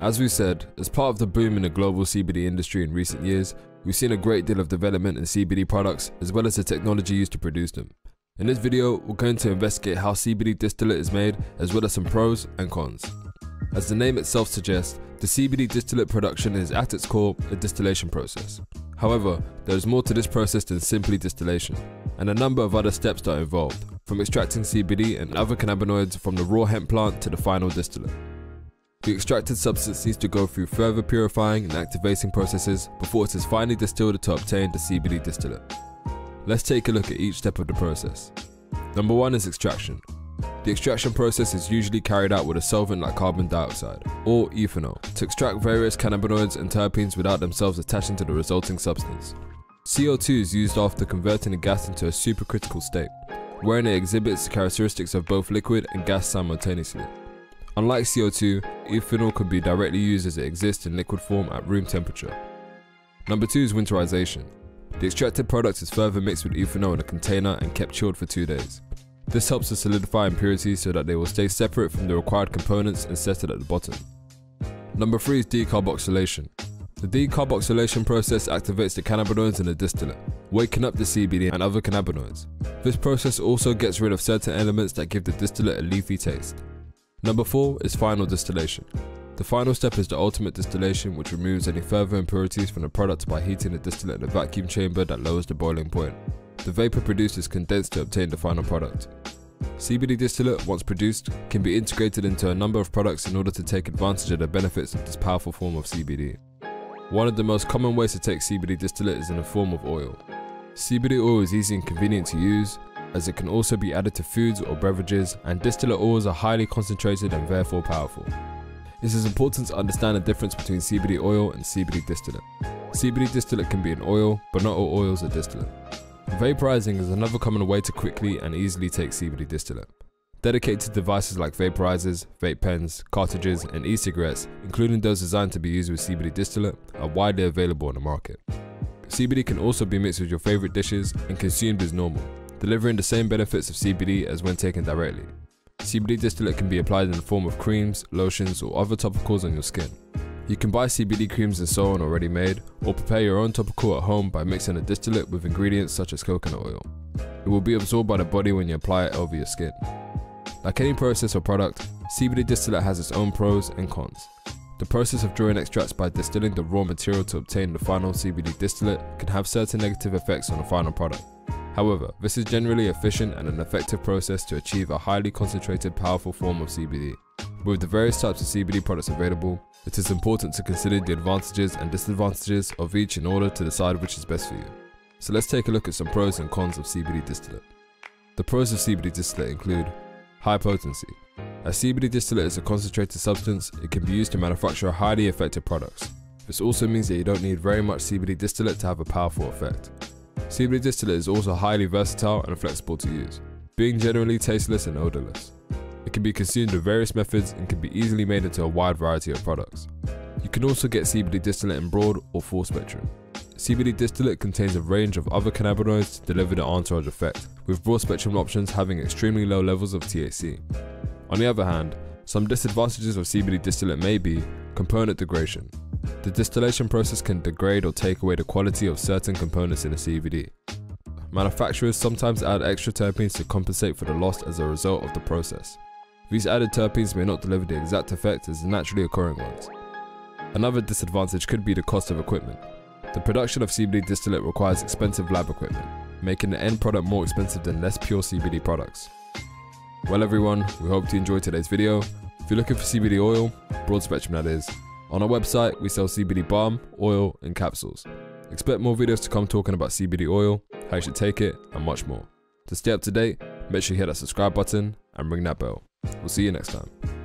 As we said, as part of the boom in the global CBD industry in recent years, we've seen a great deal of development in CBD products as well as the technology used to produce them. In this video, we're going to investigate how CBD distillate is made as well as some pros and cons. As the name itself suggests, the CBD distillate production is at its core a distillation process. However, there is more to this process than simply distillation, and a number of other steps that are involved, from extracting CBD and other cannabinoids from the raw hemp plant to the final distillate. The extracted substance needs to go through further purifying and activating processes before it is finally distilled to obtain the CBD distillate. Let's take a look at each step of the process. Number 1 is extraction. The extraction process is usually carried out with a solvent like carbon dioxide, or ethanol, to extract various cannabinoids and terpenes without themselves attaching to the resulting substance. CO2 is used after converting the gas into a supercritical state, wherein it exhibits characteristics of both liquid and gas simultaneously. Unlike CO2, ethanol could be directly used as it exists in liquid form at room temperature. Number 2 is winterization. The extracted product is further mixed with ethanol in a container and kept chilled for 2 days. This helps to solidify impurities so that they will stay separate from the required components and settled at the bottom. Number 3 is decarboxylation. The decarboxylation process activates the cannabinoids in the distillate, waking up the CBD and other cannabinoids. This process also gets rid of certain elements that give the distillate a leafy taste. Number 4 is final distillation. The final step is the ultimate distillation which removes any further impurities from the product by heating the distillate in a vacuum chamber that lowers the boiling point. The vapor produced is condensed to obtain the final product. CBD distillate, once produced, can be integrated into a number of products in order to take advantage of the benefits of this powerful form of CBD. One of the most common ways to take CBD distillate is in the form of oil. CBD oil is easy and convenient to use, as it can also be added to foods or beverages, and distillate oils are highly concentrated and therefore powerful. It is important to understand the difference between CBD oil and CBD distillate. CBD distillate can be an oil, but not all oils are distillate. Vaporizing is another common way to quickly and easily take CBD distillate. Dedicated devices like vaporizers, vape pens, cartridges, and e-cigarettes, including those designed to be used with CBD distillate, are widely available on the market. CBD can also be mixed with your favorite dishes and consumed as normal, delivering the same benefits of CBD as when taken directly. CBD distillate can be applied in the form of creams, lotions, or other topicals on your skin. You can buy CBD creams and so on already made, or prepare your own topical at home by mixing a distillate with ingredients such as coconut oil. It will be absorbed by the body when you apply it over your skin. Like any process or product, CBD distillate has its own pros and cons. The process of drawing extracts by distilling the raw material to obtain the final CBD distillate can have certain negative effects on the final product. However, this is generally efficient and an effective process to achieve a highly concentrated powerful form of CBD. With the various types of CBD products available, it is important to consider the advantages and disadvantages of each in order to decide which is best for you. So let's take a look at some pros and cons of CBD distillate. The pros of CBD distillate include high potency. As CBD distillate is a concentrated substance, it can be used to manufacture highly effective products. This also means that you don't need very much CBD distillate to have a powerful effect. CBD distillate is also highly versatile and flexible to use, being generally tasteless and odorless. It can be consumed in various methods and can be easily made into a wide variety of products. You can also get CBD distillate in broad or full spectrum. CBD distillate contains a range of other cannabinoids to deliver the entourage effect, with broad spectrum options having extremely low levels of THC. On the other hand, some disadvantages of CBD distillate may be component degradation. The distillation process can degrade or take away the quality of certain components in a CBD. Manufacturers sometimes add extra terpenes to compensate for the loss as a result of the process. These added terpenes may not deliver the exact effect as naturally occurring ones. Another disadvantage could be the cost of equipment. The production of CBD distillate requires expensive lab equipment, making the end product more expensive than less pure CBD products. Well everyone, we hope you enjoyed today's video. If you're looking for CBD oil, broad spectrum that is, on our website we sell CBD balm, oil and capsules. Expect more videos to come talking about CBD oil, how you should take it and much more. To stay up to date, make sure you hit that subscribe button and ring that bell. We'll see you next time.